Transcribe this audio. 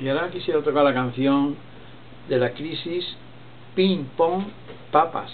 Y ahora quisiera tocar la canción de la crisis Ping Pong Papas.